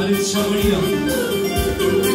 Salute Chabolino.